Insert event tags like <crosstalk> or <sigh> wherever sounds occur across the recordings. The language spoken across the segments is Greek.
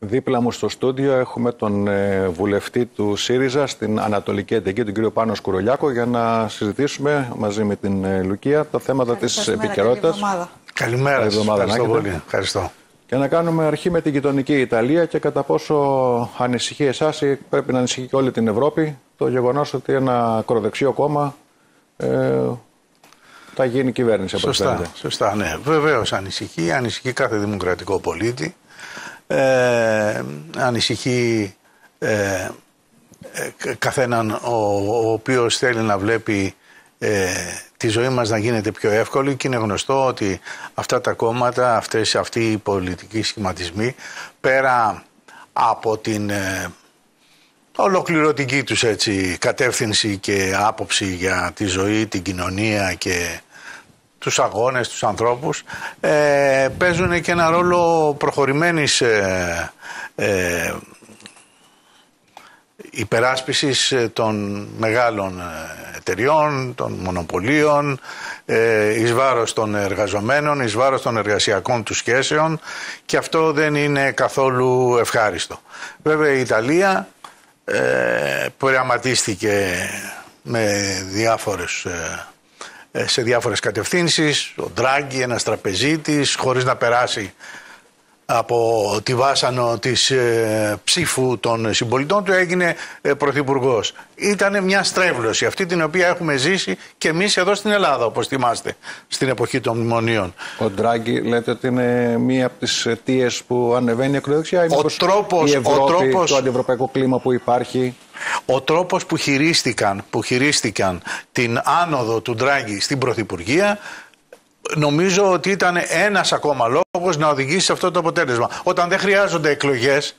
Δίπλα μου στο στούντιο έχουμε τον ε, βουλευτή του ΣΥΡΙΖΑ στην Ανατολική Εντεκή, τον κύριο Πάνος Σκουρολιάκο, για να συζητήσουμε μαζί με την ε, Λουκία τα θέματα της επικαιρότητας. Καλημέρα, ευχαριστώ πολύ. Ευχαριστώ. Και να κάνουμε αρχή με την γειτονική Ιταλία και κατά πόσο ανησυχεί εσάς ή πρέπει να ανησυχεί και όλη την Ευρώπη το γεγονός ότι ένα ακροδεξιό κόμμα ε, θα γίνει κυβέρνηση από Σωστά, σωστά, ναι. Βεβαίως ανησυχεί, ανησυχεί κάθε δημοκρατικό πολίτη. Ε, ανησυχεί ε, ε, καθέναν ο, ο οποίος θέλει να βλέπει ε, τη ζωή μας να γίνεται πιο εύκολη και είναι γνωστό ότι αυτά τα κόμματα, αυτές, αυτοί οι πολιτικοί σχηματισμοί πέρα από την ε, ολοκληρωτική τους έτσι, κατεύθυνση και άποψη για τη ζωή, την κοινωνία και τους αγώνες, τους ανθρώπους ε, παίζουν και ένα ρόλο προχωρημένης ε, ε, υπεράσπισης ε, των μεγάλων ε, εταιριών, των μονοπωλίων, ε, εις βάρος των εργαζομένων, εις βάρος των εργασιακών τους σχέσεων και αυτό δεν είναι καθόλου ευχάριστο. Βέβαια η Ιταλία ε, προγραμματίστηκε με διάφορες ε, σε διάφορες κατευθύνσεις, ο Ντράγκη, ένας τραπεζίτης, χωρίς να περάσει από τη βάσανο της ε, ψήφου των συμπολιτών του έγινε ε, πρωθυπουργός. Ήταν μια στρέβλωση αυτή την οποία έχουμε ζήσει και εμείς εδώ στην Ελλάδα όπως θυμάστε στην εποχή των μνημονίων. Ο Ντράγκη λέτε ότι είναι μία από τις αιτίες που ανεβαίνει η ακροδεξιά ή ο τρόπος, η Ευρώπη, ο τρόπος, το αντιευρωπαϊκό κλίμα που υπάρχει. Ο τρόπος που χειρίστηκαν, που χειρίστηκαν την άνοδο του Ντράγκη στην Πρωθυπουργία νομίζω ότι ήταν ένας ακόμα λόγος να οδηγήσει σε αυτό το αποτέλεσμα. Όταν δεν χρειάζονται εκλογές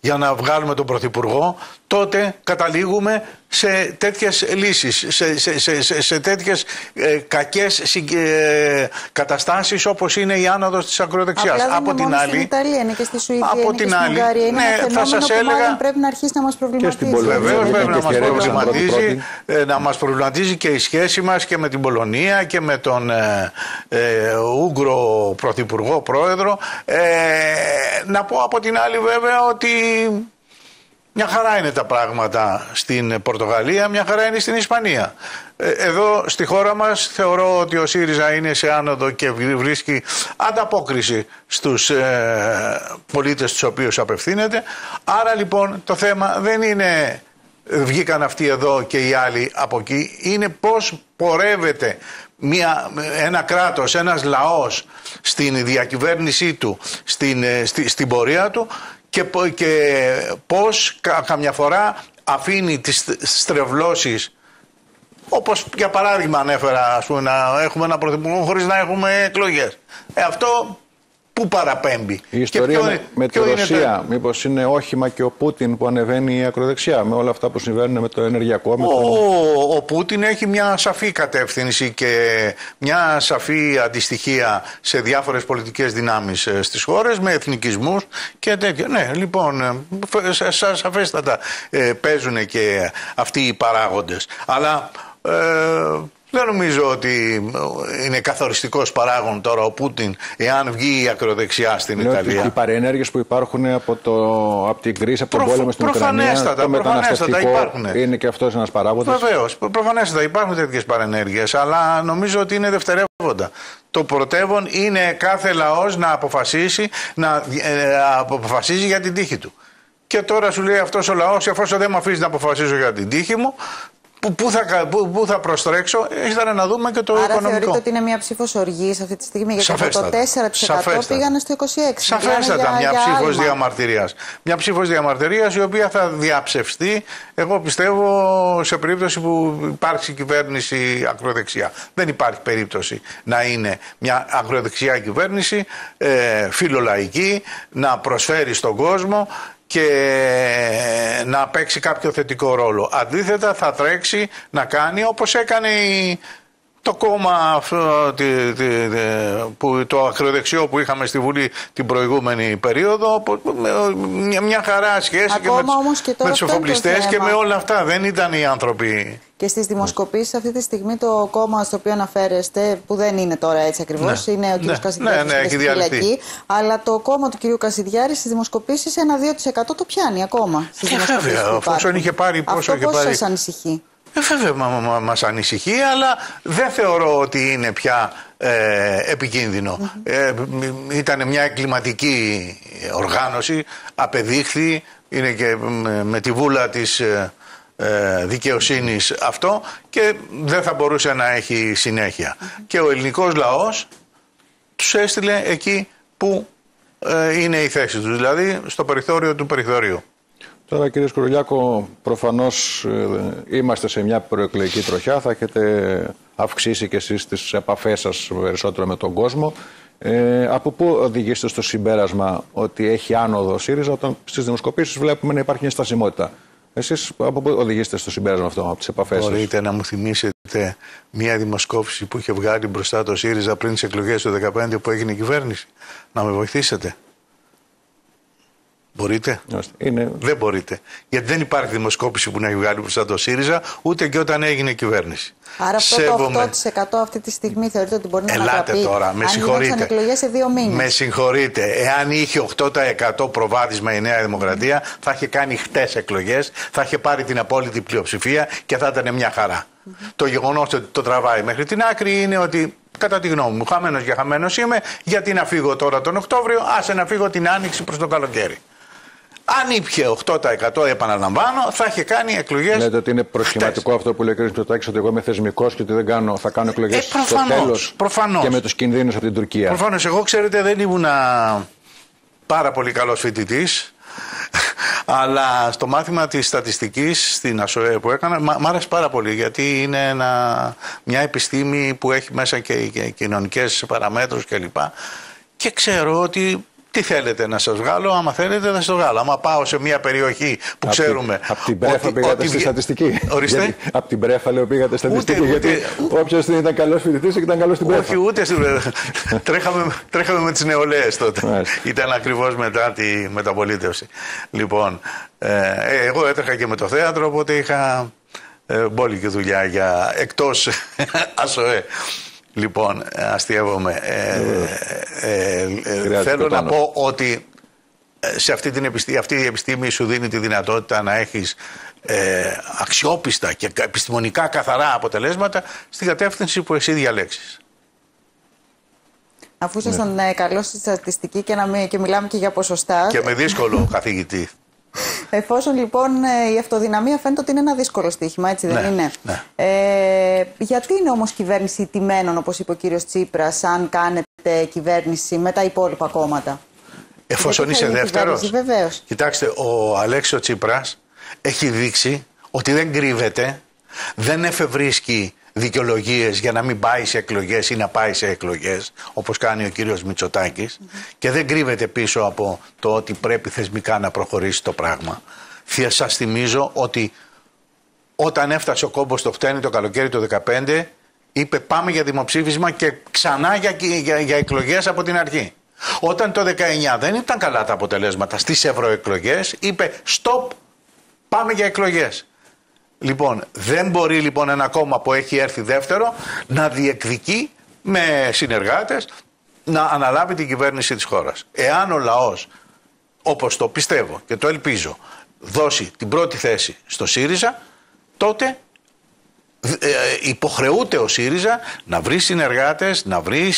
για να βγάλουμε τον Πρωθυπουργό, τότε καταλήγουμε σε τέτοιες λύσεις, σε, σε, σε, σε τέτοιες ε, κακές ε, καταστάσεις όπως είναι η άνοδος της ακροδεξιάς. Απλά από την μόνος άλλη, στην Ιταλία, είναι και στη Σουηδία, από είναι την και στην άλλη, Ουγγαρία. Είναι ναι, ένα θα σας που έλεγα, πρέπει να αρχίσει να μας προβληματίζει. Βεβαίως Πολωνία, πρέπει να και μας προβληματίζει, πρώτη-πρώτη. ε, να μας προβληματίζει και η σχέση μας και με την Πολωνία και με τον ε, ε, Ούγγρο Πρωθυπουργό Πρόεδρο. Ε, να πω από την άλλη βέβαια ότι μια χαρά είναι τα πράγματα στην Πορτογαλία, μια χαρά είναι στην Ισπανία. Ε, Εδώ στη χώρα μας θεωρώ ότι ο ΣΥΡΙΖΑ είναι σε άνοδο και βρίσκει ανταπόκριση στους ε, πολίτες τους οποίους απευθύνεται. Άρα λοιπόν το θέμα δεν είναι βγήκαν αυτοί εδώ και οι άλλοι από εκεί, είναι πώς πορεύεται μια, ένα κράτος, ένας λαός στην διακυβέρνησή του, στην, ε, στη- στην πορεία του και, πο- και πώς κα- καμιά φορά αφήνει τις στρεβλώσεις όπως για παράδειγμα ανέφερα ας πούμε, να έχουμε ένα πρωθυπουργό χωρίς να έχουμε εκλογές. Ε, αυτό πού παραπέμπει; Η ιστορία ποιο με, είναι- με τη ποιο είναι το- Ρωσία, μήπως είναι όχημα και ο Πούτιν που ανεβαίνει η ακροδεξιά με όλα αυτά που συμβαίνουν με το ενεργειακό, με το... Ο, ο Πούτιν έχει μια σαφή κατεύθυνση και μια σαφή αντιστοιχία σε διάφορες πολιτικές δυνάμεις ε, στις χώρες με εθνικισμούς και τέτοια. Ναι, λοιπόν, ε, φ- σα- σα- σαφέστατα ε, παίζουν και αυτοί οι παράγοντες. Αλλά ε, δεν νομίζω ότι ε, είναι καθοριστικός παράγον τώρα ο Πούτιν εάν βγει η ακροδεξιά στην Λέω ότι Ιταλία. οι παρενέργειες που υπάρχουν από, το, από την κρίση, από τον Προφ- πόλεμο στην Ουκρανία, προφανέστατα, το προφανέστατα μεταναστευτικό υπάρχουν. είναι και αυτός ένας παράγοντας. Βεβαίως, προφανέστατα υπάρχουν τέτοιες παρενέργειες, αλλά νομίζω ότι είναι δευτερεύοντα. Το πρωτεύον είναι κάθε λαός να αποφασίσει, να ε, αποφασίζει για την τύχη του. Και τώρα σου λέει αυτός ο λαός, εφόσον δεν με αφήσει να αποφασίσω για την τύχη μου, πού, πού θα, κα- πού, πού θα προστρέξω, ήθελα να δούμε και το Άρα οικονομικό. θεωρείτε ότι είναι μια ψήφος οργής αυτή τη στιγμή, γιατί από το Σαφέστατα. 4% Σαφέστατα. πήγανε στο 26%. Σαφέστατα Μιλάμε μια για- για ψήφος άλμα. διαμαρτυρίας. Μια ψήφος διαμαρτυρίας η οποία θα διαψευστεί, εγώ πιστεύω, σε περίπτωση που υπάρξει κυβέρνηση ακροδεξιά. Δεν υπάρχει περίπτωση να είναι μια ακροδεξιά κυβέρνηση, ε, φιλολαϊκή, να προσφέρει στον κόσμο και να παίξει κάποιο θετικό ρόλο. Αντίθετα θα τρέξει να κάνει όπως έκανε η το κόμμα αυτό, τη, τη, που, το ακροδεξιό που είχαμε στη Βουλή την προηγούμενη περίοδο μια, μια χαρά σχέση Ακόμα και με, τους εφοπλιστές και με όλα αυτά δεν ήταν οι άνθρωποι και στις δημοσκοπήσεις αυτή τη στιγμή το κόμμα στο οποίο αναφέρεστε που δεν είναι τώρα έτσι ακριβώς ναι. είναι ο κ. Ναι. Κασιδιάρης ναι, ναι, φυλακή αλλά το κόμμα του κ. Κασιδιάρη στις δημοσκοπήσεις ένα 2% το πιάνει ακόμα στις και βέβαια, αφού είχε πάρει πόσο Αυτό είχε πώς πάρει; σας ανησυχεί. Ε, βέβαια μα, μα, μας ανησυχεί, αλλά δεν θεωρώ ότι είναι πια ε, επικίνδυνο. Ε, ήταν μια εγκληματική οργάνωση, απεδείχθη, είναι και με, τη βούλα της ε, ε, δικαιοσύνης αυτό και δεν θα μπορούσε να έχει συνέχεια. Και ο ελληνικός λαός τους έστειλε εκεί που ε, είναι η θέση τους, δηλαδή στο περιθώριο του περιθώριου. Τώρα κύριε Σκουρουλιάκο, προφανώς ε, είμαστε σε μια προεκλογική τροχιά, θα έχετε αυξήσει και εσείς τις επαφές σας περισσότερο με τον κόσμο. Ε, από πού οδηγήσετε στο συμπέρασμα ότι έχει άνοδο ο ΣΥΡΙΖΑ όταν στις δημοσκοπήσεις βλέπουμε να υπάρχει μια στασιμότητα. Εσείς από πού οδηγήσετε στο συμπέρασμα αυτό, από τις επαφές σας; Μπορείτε να μου θυμίσετε μια δημοσκόπηση που είχε βγάλει μπροστά το ΣΥΡΙΖΑ πριν τις εκλογές του 2015 που έγινε η κυβέρνηση; Να με βοηθήσετε; Μπορείτε; Είναι... Δεν μπορείτε. Γιατί δεν υπάρχει δημοσκόπηση που να έχει βγάλει μπροστά το ΣΥΡΙΖΑ, ούτε και όταν έγινε η κυβέρνηση. Άρα αυτό Σέβομαι... το 8% αυτή τη στιγμή θεωρείτε ότι μπορεί να Ελάτε ανατραπεί. τώρα, με συγχωρείτε. εκλογές σε δύο μήνες. Με συγχωρείτε. Εάν είχε 8% προβάδισμα η Νέα Δημοκρατία, θα είχε κάνει χτες εκλογές, θα είχε πάρει την απόλυτη πλειοψηφία και θα ήταν μια χαρά. Το γεγονός ότι το τραβάει μέχρι την άκρη είναι ότι Κατά τη γνώμη μου, χαμένος για χαμένος είμαι. Γιατί να φύγω τώρα τον Οκτώβριο, άσε να φύγω την άνοιξη προς το καλοκαίρι. Αν ήπια 8% επαναλαμβάνω, θα είχε κάνει εκλογές. Λέτε ότι είναι προσχηματικό αυτό που λέει ο κ. Μητσοτάκης, ότι εγώ είμαι θεσμικός και ότι δεν κάνω, θα κάνω εκλογές ε, στο τέλος. Και με τους κινδύνους από την Τουρκία. Προφανώς. Εγώ, ξέρετε, δεν ήμουν πάρα πολύ καλός φοιτητής. Αλλά στο μάθημα της στατιστικής στην ΑΣΟΕ που έκανα μ' άρεσε πάρα πολύ γιατί είναι ένα, μια επιστήμη που έχει μέσα και, και κοινωνικές παραμέτρους κλπ. Και, και ξέρω ότι τι θέλετε να σας βγάλω, άμα θέλετε θα σας βγάλω. Άμα πάω σε μια περιοχή που ξέρουμε. Από την Πρέφα πήγατε ότι... στη στατιστική. Ορίστε. Από την Πρέφα λέω πήγατε στη στατιστική. Ούτε, γιατί όποιος δεν ήταν καλός φοιτητής ήταν καλός στην Πρέφα. Όχι, ούτε στην <laughs> τρέχαμε, τρέχαμε με τις νεολαίες τότε. ήταν ακριβώς μετά τη μεταπολίτευση. Λοιπόν, ε, ε, εγώ έτρεχα και με το θέατρο, οπότε είχα ε, μπόλικη δουλειά για εκτός <laughs> ΑΣΟΕ. Λοιπόν, αστείευομαι. Ε, ε, ε, θέλω να πω ότι σε αυτή, την επιστήμη, αυτή η επιστήμη σου δίνει τη δυνατότητα να έχεις αξιόπιστα και επιστημονικά καθαρά αποτελέσματα στην κατεύθυνση που εσύ διαλέξεις. Αφού ήσασταν ναι. καλός στη στατιστική και, να και μιλάμε και για ποσοστά. Και με δύσκολο καθηγητή. Εφόσον λοιπόν ε, η αυτοδυναμία φαίνεται ότι είναι ένα δύσκολο στοίχημα, έτσι δεν ναι, είναι; Ναι. Ε, γιατί είναι όμως κυβέρνηση τιμένων, όπως είπε ο κύριος Τσίπρας, αν κάνετε κυβέρνηση με τα υπόλοιπα κόμματα; Εφόσον είσαι δεύτερος. Βεβαίως. Κοιτάξτε, ο Αλέξιο Τσίπρας έχει δείξει ότι δεν κρύβεται, δεν εφευρίσκει δικαιολογίες για να μην πάει σε εκλογές ή να πάει σε εκλογές, όπως κάνει ο κύριος Μητσοτάκης, και δεν κρύβεται πίσω από το ότι πρέπει θεσμικά να προχωρήσει το πράγμα. Σας θυμίζω ότι όταν έφτασε ο κόμπος στο φταίνει το καλοκαίρι του 2015, είπε πάμε για δημοψήφισμα και ξανά για, για, για εκλογές από την αρχή. Όταν το 19 δεν ήταν καλά τα αποτελέσματα στις ευρωεκλογές, είπε stop, πάμε για εκλογές. Λοιπόν, δεν μπορεί λοιπόν ένα κόμμα που έχει έρθει δεύτερο να διεκδικεί με συνεργάτες να αναλάβει την κυβέρνηση της χώρας. Εάν ο λαός, όπως το πιστεύω και το ελπίζω, δώσει την πρώτη θέση στο ΣΥΡΙΖΑ, τότε ε, υποχρεούται ο ΣΥΡΙΖΑ να βρει συνεργάτες, να βρει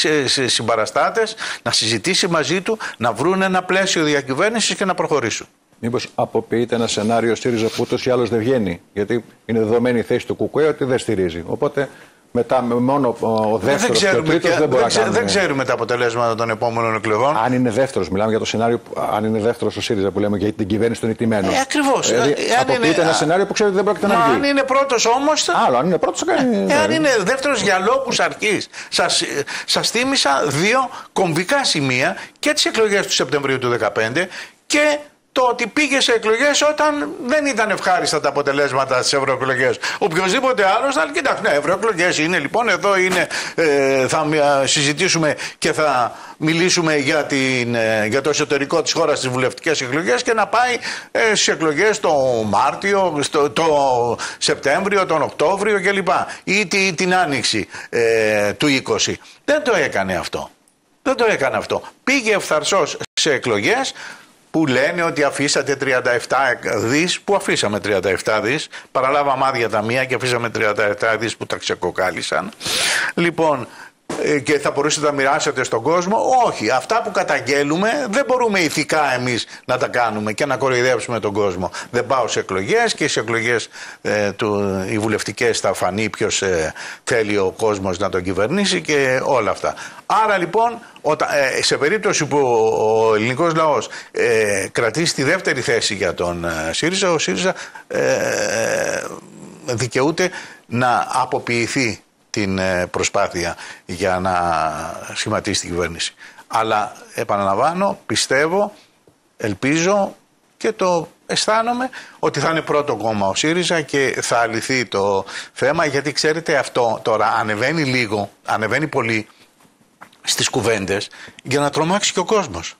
συμπαραστάτες, να συζητήσει μαζί του, να βρουν ένα πλαίσιο διακυβέρνησης και να προχωρήσουν. Μήπως αποποιείται ένα σενάριο ΣΥΡΙΖΑ που ούτω ή άλλω δεν βγαίνει; Γιατί είναι δεδομένη η θέση του Κουκουέ ότι δεν στηρίζει. Οπότε μετά μόνο ο δεύτερος και ο τρίτος δεν μπορεί να Δεν ξέρουμε τα αποτελέσματα των επόμενων εκλογών. Αν είναι δεύτερος, μιλάμε για το σενάριο, αν είναι δεύτερος ο ΣΥΡΙΖΑ που λέμε για την κυβέρνηση των ιτημένων. Ε, Ακριβώς. Δηλαδή, ε, αποποιείται είναι, ένα σενάριο που ξέρει ότι δεν πρόκειται να βγει. Αν είναι πρώτος όμως. Άλλο, αν είναι πρώτος, κάνει. Ε, αν είναι δεύτερος για λόγους αρχής. Σας θύμισα δύο κομβικά σημεία και τις εκλογές του Σεπτεμβρίου του 2015 και το ότι πήγε σε εκλογές όταν δεν ήταν ευχάριστα τα αποτελέσματα στις ευρωεκλογές. Οποιοδήποτε άλλος θα λέει: Κοιτάξτε, ναι, ευρωεκλογές είναι λοιπόν, εδώ είναι, ε, θα συζητήσουμε και θα μιλήσουμε για, την, ε, για το εσωτερικό της χώρας στις βουλευτικές εκλογές και να πάει ε, στις εκλογές το Μάρτιο, στο, το Σεπτέμβριο, τον Οκτώβριο κλπ. ή την Άνοιξη ε, του 20. Δεν το έκανε αυτό. Δεν το έκανε αυτό. Πήγε ευθαρσός σε εκλογές που λένε ότι αφήσατε 37 δις, που αφήσαμε 37 δις, παραλάβαμε άδεια τα μία και αφήσαμε 37 δις που τα ξεκοκάλισαν. Λοιπόν, ε, και θα μπορούσατε να μοιράσετε στον κόσμο. Όχι. Αυτά που καταγγέλουμε δεν μπορούμε ηθικά εμείς να τα κάνουμε και να κοροϊδέψουμε τον κόσμο. Δεν πάω σε εκλογές και σε εκλογές ε, οι βουλευτικές θα φανεί ποιος ε, θέλει ο κόσμος να τον κυβερνήσει και όλα αυτά. Άρα λοιπόν, όταν, ε, σε περίπτωση που ο ελληνικός λαός ε, κρατήσει τη δεύτερη θέση για τον ΣΥΡΙΖΑ, ο ΣΥΡΙΖΑ δικαιούται να αποποιηθεί την ε, προσπάθεια για να σχηματίσει την κυβέρνηση. Αλλά επαναλαμβάνω, πιστεύω, ελπίζω και το αισθάνομαι ότι θα είναι πρώτο κόμμα ο ΣΥΡΙΖΑ και θα αλυθεί το θέμα γιατί ξέρετε αυτό τώρα ανεβαίνει λίγο, ανεβαίνει πολύ στις κουβέντες για να τρομάξει και ο κόσμος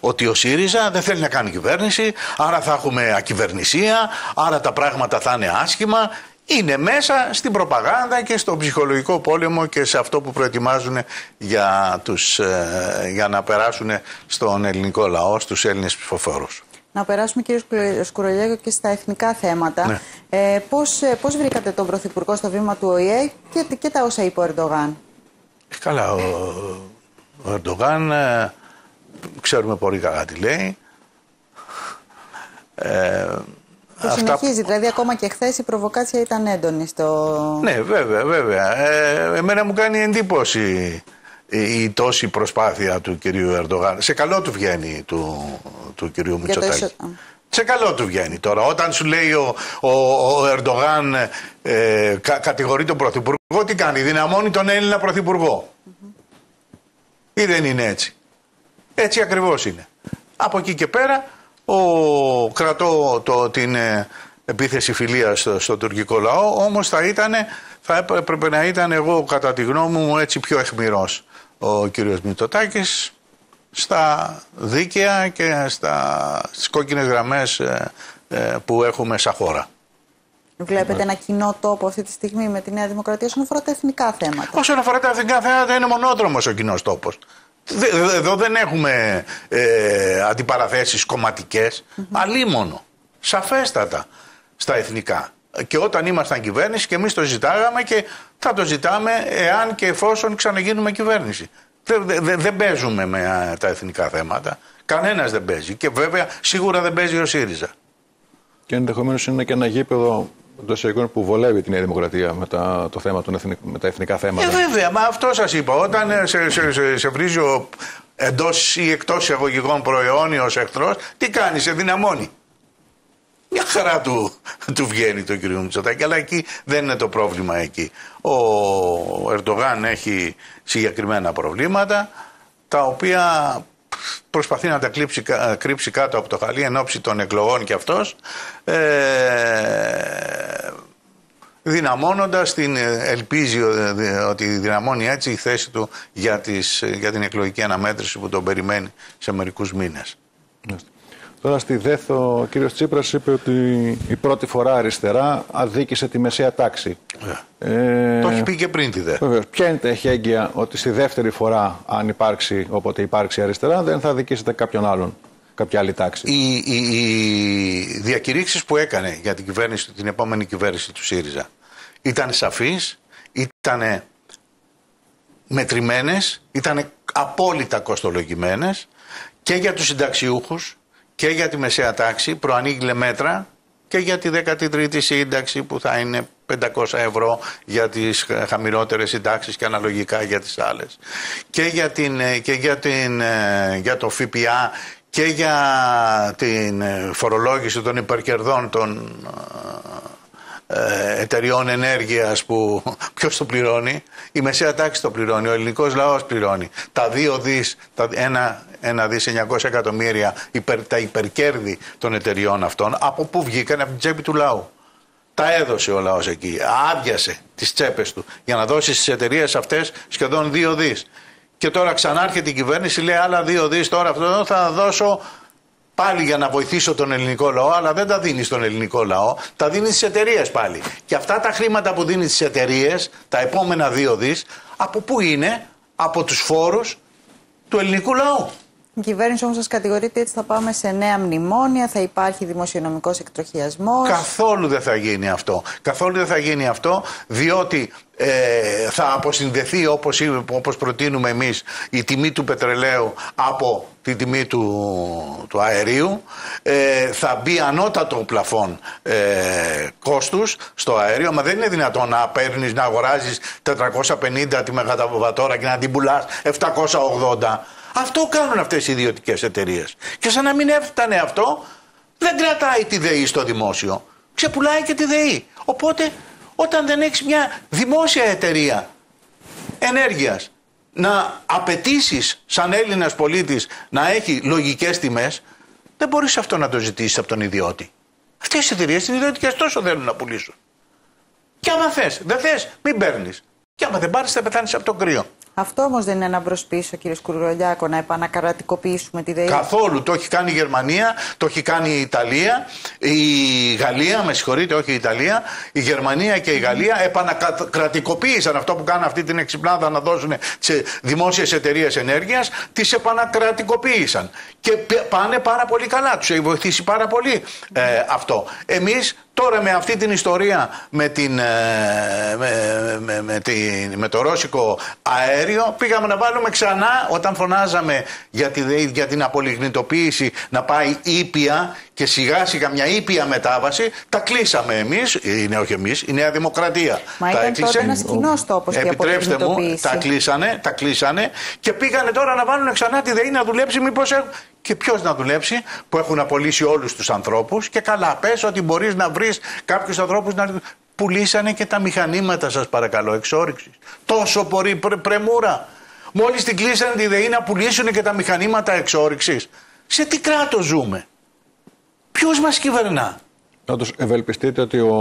ότι ο ΣΥΡΙΖΑ δεν θέλει να κάνει κυβέρνηση, άρα θα έχουμε ακυβερνησία, άρα τα πράγματα θα είναι άσχημα είναι μέσα στην προπαγάνδα και στο ψυχολογικό πόλεμο και σε αυτό που προετοιμάζουν για, τους, ε, για να περάσουν στον ελληνικό λαό, στους Έλληνες ψηφοφόρους. Να περάσουμε κύριε Σκουρολιέγο και στα εθνικά θέματα. Ναι. Ε, πώς, ε, πώς βρήκατε τον Πρωθυπουργό στο βήμα του ΟΗΕ και, και τα όσα είπε ο Ερντογάν; Ε, καλά, ο, ο Ερντογάν ξέρουμε πολύ καλά τι λέει. Ε, το συνεχίζει, δηλαδή ακόμα και χθες η προβοκάτσια ήταν έντονη στο. Ναι, βέβαια, βέβαια. Ε, εμένα μου κάνει εντύπωση η, τόση προσπάθεια του κυρίου Ερντογάν. Σε καλό του βγαίνει του, του κυρίου Μητσοτάκη. Σε καλό του βγαίνει τώρα. Όταν σου λέει ο, ο, ο Ερντογάν ε, κα, κατηγορεί τον Πρωθυπουργό, τι κάνει, δυναμώνει τον Έλληνα Πρωθυπουργό. Ή δεν είναι έτσι. Έτσι ακριβώς είναι. Από εκεί και πέρα ο, κρατώ το, την ε, επίθεση φιλίας στο, στο τουρκικό λαό, όμως θα, ήτανε, θα έπρεπε να ήταν εγώ κατά τη γνώμη μου έτσι πιο εχμηρός ο κύριος Μητσοτάκης στα δίκαια και στα, στις κόκκινες γραμμές ε, ε, που έχουμε σαν χώρα. Βλέπετε ένα κοινό τόπο αυτή τη στιγμή με τη Νέα Δημοκρατία όσον αφορά τα εθνικά θέματα. Όσον αφορά τα εθνικά θέματα είναι μονόδρομος ο κοινός τόπος. Εδώ δεν έχουμε ε, αντιπαραθέσεις κομματικές, mm-hmm. αλίμονο, σαφέστατα στα εθνικά. Και όταν ήμασταν κυβέρνηση και εμείς το ζητάγαμε και θα το ζητάμε εάν και εφόσον ξαναγίνουμε κυβέρνηση. Δεν, δεν, δεν παίζουμε με τα εθνικά θέματα. Κανένας δεν παίζει. Και βέβαια σίγουρα δεν παίζει ο ΣΥΡΙΖΑ. Και ενδεχομένως είναι και ένα γήπεδο εντό εισαγωγικών που βολεύει τη Νέα Δημοκρατία με, τα, το θέμα των εθνικ, με τα εθνικά θέματα. Ε, βέβαια, μα αυτό σας είπα. Όταν ε, σε, σε, σε, σε βρίζει ο εντός ή εκτός εισαγωγικών προαιώνιο εχθρός, τι κάνει, σε δυναμώνει. Μια χαρά του, του βγαίνει το κύριο Μητσοτάκη, αλλά εκεί δεν είναι το πρόβλημα εκεί. Ο Ερντογάν έχει συγκεκριμένα προβλήματα, τα οποία προσπαθεί να τα κλείψει, κρύψει κάτω από το χαλί εν ώψη των εκλογών και αυτός ε, δυναμώνοντας την ελπίζει ότι δυναμώνει έτσι η θέση του για, τις, για την εκλογική αναμέτρηση που τον περιμένει σε μερικούς μήνες. Τώρα στη ΔΕΘ ο κύριος Τσίπρας είπε ότι η πρώτη φορά αριστερά αδίκησε τη μεσαία τάξη. Ε, το έχει πει και πριν τη ΔΕΘ. Βεβαίως. Ποια είναι τα εχέγγυα ότι στη δεύτερη φορά αν υπάρξει, όποτε υπάρξει αριστερά δεν θα αδικήσετε κάποιον άλλον, κάποια άλλη τάξη; Οι, οι, οι διακηρύξεις που έκανε για την, κυβέρνηση, την επόμενη κυβέρνηση του ΣΥΡΙΖΑ ήταν σαφείς, ήταν μετρημένες, ήταν απόλυτα κοστολογημένες και για τους συνταξιούχους και για τη μεσαία τάξη προανήγγειλε μέτρα και για τη 13η σύνταξη που θα είναι 500 ευρώ για τις χαμηλότερες συντάξεις και αναλογικά για τις άλλες. Και για, την, και για, την, για το ΦΠΑ και για την φορολόγηση των υπερκερδών των ε, εταιριών ενέργειας που <laughs> ποιος το πληρώνει η μεσαία τάξη το πληρώνει, ο ελληνικός λαός πληρώνει τα δύο δις, τα, ένα ένα δις 900 εκατομμύρια υπερ, τα υπερκέρδη των εταιριών αυτών, από πού βγήκαν από την τσέπη του λαού. Τα έδωσε ο λαός εκεί, άδειασε τις τσέπες του για να δώσει στις εταιρείες αυτές σχεδόν δύο δις. Και τώρα ξανάρχεται η κυβέρνηση, λέει άλλα δύο δις τώρα αυτό θα δώσω πάλι για να βοηθήσω τον ελληνικό λαό, αλλά δεν τα δίνεις στον ελληνικό λαό, τα δίνεις στις εταιρείες πάλι. Και αυτά τα χρήματα που δίνεις στις εταιρείες, τα επόμενα δύο δις, από πού είναι, από τους φόρους του ελληνικού λαού. Η κυβέρνηση όμως σας κατηγορεί ότι έτσι θα πάμε σε νέα μνημόνια, θα υπάρχει δημοσιονομικός εκτροχιασμός. Καθόλου δεν θα γίνει αυτό. Καθόλου δεν θα γίνει αυτό, διότι ε, θα αποσυνδεθεί όπως, όπως προτείνουμε εμείς η τιμή του πετρελαίου από τη τιμή του, του αερίου ε, θα μπει ανώτατο πλαφόν ε, κόστους στο αέριο μα δεν είναι δυνατόν να παίρνεις να αγοράζεις 450 τη μεγαταβατόρα και να την πουλάς 780 αυτό κάνουν αυτές οι ιδιωτικές εταιρείες και σαν να μην έφτανε αυτό δεν κρατάει τη ΔΕΗ στο δημόσιο ξεπουλάει και τη ΔΕΗ οπότε όταν δεν έχεις μια δημόσια εταιρεία ενέργειας να απαιτήσεις σαν Έλληνας πολίτης να έχει λογικές τιμές, δεν μπορείς αυτό να το ζητήσεις από τον ιδιώτη. Αυτές οι εταιρείες είναι ιδιωτικές, τόσο θέλουν να πουλήσουν. Και άμα θες, δεν θες, μην παίρνεις. Και άμα δεν πάρεις, θα πεθάνεις από το κρύο. Αυτό όμως δεν είναι ένα μπρος πίσω, κύριε Σκουρουλιάκο, να επανακαρατικοποιήσουμε τη ΔΕΗ. Καθόλου. Το έχει κάνει η Γερμανία, το έχει κάνει η Ιταλία, η Γαλλία, με συγχωρείτε, όχι η Ιταλία. Η Γερμανία και η Γαλλία επανακρατικοποίησαν αυτό που κάνουν αυτή την εξυπνάδα να δώσουν σε δημόσιες εταιρείες ενέργειας, τις επανακρατικοποίησαν. Και πάνε πάρα πολύ καλά. Τους έχει βοηθήσει πάρα πολύ ε, αυτό. Εμείς Τώρα με αυτή την ιστορία με, την, ε, με, με, με, την, με το ρώσικο αέριο πήγαμε να βάλουμε ξανά όταν φωνάζαμε για, τη, για την απολιγνητοποίηση να πάει ήπια και σιγά σιγά μια ήπια μετάβαση τα κλείσαμε εμείς, είναι όχι εμείς, η Νέα Δημοκρατία. Μα τα ήταν έκλεισε. τότε ένας κοινός τόπος Επιτρέψτε μου, τα κλείσανε, τα κλείσανε και πήγανε τώρα να βάλουν ξανά τη ΔΕΗ να δουλέψει μήπως έχουν και ποιος να δουλέψει που έχουν απολύσει όλους τους ανθρώπους. Και καλά, πες ότι μπορείς να βρεις κάποιους ανθρώπους να. Πουλήσανε και τα μηχανήματα, σας παρακαλώ, εξόριξης. Τόσο πολύ πρε, πρεμούρα. Μόλις την κλείσανε τη ΔΕΗ να πουλήσουν και τα μηχανήματα εξόριξης. Σε τι κράτος ζούμε; Ποιος μας κυβερνά; Πάντω, ευελπιστείτε ότι ο,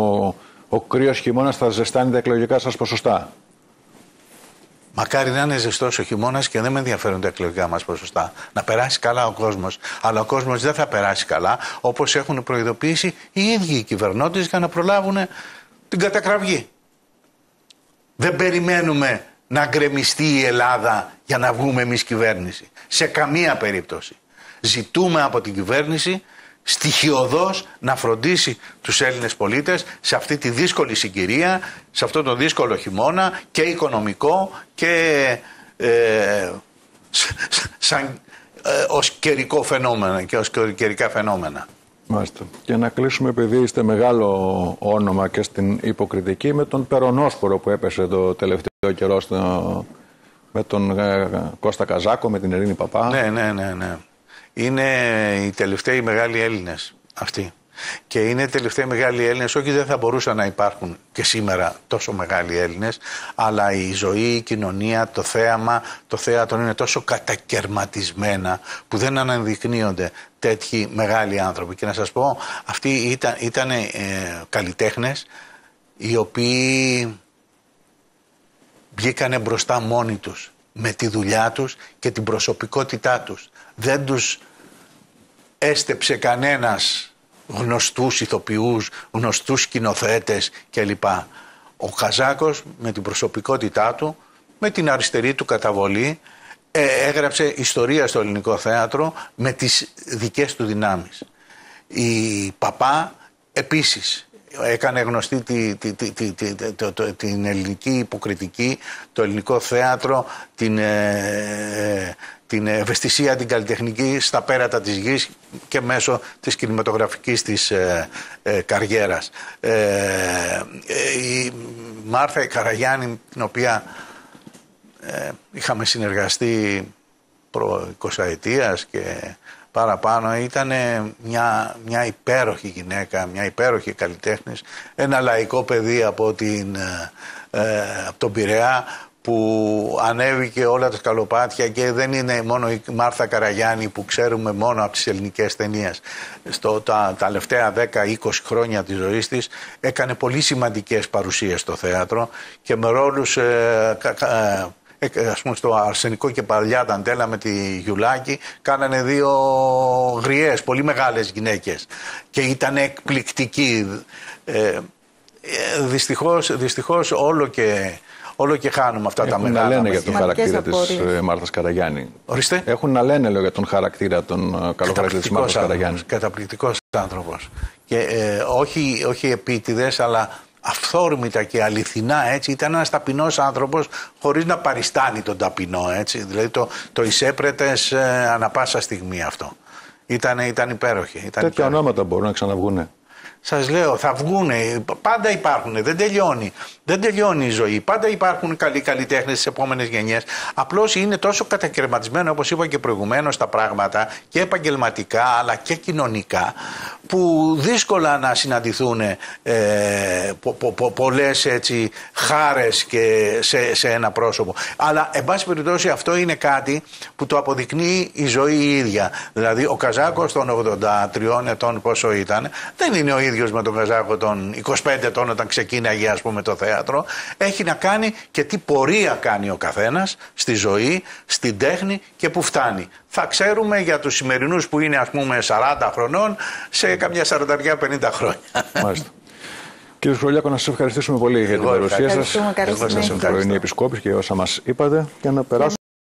ο κρύος χειμώνας θα ζεστάνει τα εκλογικά σας ποσοστά. Μακάρι να είναι ζεστός ο χειμώνας και δεν με ενδιαφέρουν τα εκλογικά μας ποσοστά. Να περάσει καλά ο κόσμος. Αλλά ο κόσμος δεν θα περάσει καλά όπως έχουν προειδοποιήσει οι ίδιοι οι κυβερνώτες για να προλάβουν την κατακραυγή. Δεν περιμένουμε να γκρεμιστεί η Ελλάδα για να βγούμε εμείς κυβέρνηση. Σε καμία περίπτωση. Ζητούμε από την κυβέρνηση στοιχειοδός να φροντίσει τους Έλληνες πολίτες σε αυτή τη δύσκολη συγκυρία, σε αυτό το δύσκολο χειμώνα και οικονομικό και ε, σαν, ε, ως καιρικό φαινόμενο και ως καιρικά φαινόμενα. Μάλιστα. Και να κλείσουμε επειδή είστε μεγάλο όνομα και στην υποκριτική με τον Περονόσπορο που έπεσε το τελευταίο καιρό στο, με τον ε, Κώστα Καζάκο, με την Ειρήνη Παπά. Ναι, ναι, ναι, ναι είναι οι τελευταίοι μεγάλοι Έλληνες αυτοί. Και είναι οι τελευταίοι μεγάλοι Έλληνες, όχι δεν θα μπορούσαν να υπάρχουν και σήμερα τόσο μεγάλοι Έλληνες, αλλά η ζωή, η κοινωνία, το θέαμα, το θέατρο είναι τόσο κατακαιρματισμένα που δεν αναδεικνύονται τέτοιοι μεγάλοι άνθρωποι. Και να σας πω, αυτοί ήταν, ήταν ε, καλλιτέχνες οι οποίοι βγήκανε μπροστά μόνοι τους με τη δουλειά τους και την προσωπικότητά τους δεν τους έστεψε κανένας γνωστούς ηθοποιούς, γνωστούς σκηνοθέτες κλπ. Ο Καζάκος με την προσωπικότητά του, με την αριστερή του καταβολή, ε, έγραψε ιστορία στο ελληνικό θέατρο με τις δικές του δυνάμεις. Η Παπά επίσης έκανε γνωστή τη, τη, τη, την ελληνική υποκριτική, το ελληνικό θέατρο, την, ε, την ευαισθησία την καλλιτεχνική στα πέρατα της γης και μέσω της κινηματογραφικής της ε, ε, καριέρας. Ε, η Μάρθα η Καραγιάννη, την οποία είχαμε συνεργαστεί προ 20 ετίας και παραπάνω, ήταν μια, μια υπέροχη γυναίκα, μια υπέροχη καλλιτέχνης, ένα λαϊκό παιδί από, την, από τον Πειραιά που ανέβηκε όλα τα σκαλοπάτια και δεν είναι μόνο η Μάρθα Καραγιάννη που ξέρουμε μόνο από τις ελληνικές ταινίες. Στο, τα, τα τελευταία 10-20 χρόνια της ζωής της έκανε πολύ σημαντικές παρουσίες στο θέατρο και με ρόλους ε, ε, ας πούμε στο Αρσενικό και Παλιά Ταντέλα με τη Γιουλάκη κάνανε δύο γριές, πολύ μεγάλες γυναίκες και ήταν εκπληκτικοί. Ε, ε δυστυχώς, δυστυχώς όλο και όλο και χάνουμε αυτά Έχουν τα μεγάλα. να λένε για τον χαρακτήρα της ε, Μάρθα Καραγιάννη. Ορίστε. Έχουν να λένε λέω, για τον χαρακτήρα, τον ε, καλό χαρακτήρα τη Μάρθα Καραγιάννη. Καταπληκτικός άνθρωπος. Και ε, όχι, όχι επίτηδες, αλλά αυθόρμητα και αληθινά έτσι. Ήταν ένας ταπεινός άνθρωπος χωρίς να παριστάνει τον ταπεινό έτσι. Δηλαδή το, το εισέπρετες ε, ανα πάσα στιγμή αυτό. Ήταν, ήταν υπέροχη ήταν τέτοια υπέροχη. ονόματα μπορούν να ξαναβγούνε Σας λέω, θα βγουν. Πάντα υπάρχουν. Δεν τελειώνει. Δεν τελειώνει η ζωή. Πάντα υπάρχουν καλοί καλλιτέχνες στι επόμενε γενιέ. Απλώς είναι τόσο κατακαιρματισμένο, όπως είπα και προηγουμένως, τα πράγματα και επαγγελματικά αλλά και κοινωνικά, που δύσκολα να συναντηθούν ε, πο, πο, πο, πολλές χάρες σε, σε ένα πρόσωπο. Αλλά, εν πάση περιπτώσει, αυτό είναι κάτι που το αποδεικνύει η ζωή η ίδια. Δηλαδή, ο Καζάκος των 83 ετών, πόσο ήταν, δεν είναι ο ίδιο ίδιος με τον Καζάκο των 25 ετών όταν ξεκίναγε ας πούμε το θέατρο έχει να κάνει και τι πορεία κάνει ο καθένας στη ζωή, στην τέχνη και που φτάνει. Θα ξέρουμε για τους σημερινούς που είναι ας πούμε 40 χρονών σε καμιά 40-50 χρόνια. Μάλιστα. Κύριε Σχολιάκο, να σα ευχαριστήσουμε πολύ για την παρουσία σα. Ευχαριστούμε. Καλή Ευχαριστούμε. Επισκόπηση και όσα μα είπατε. Και να περάσουμε.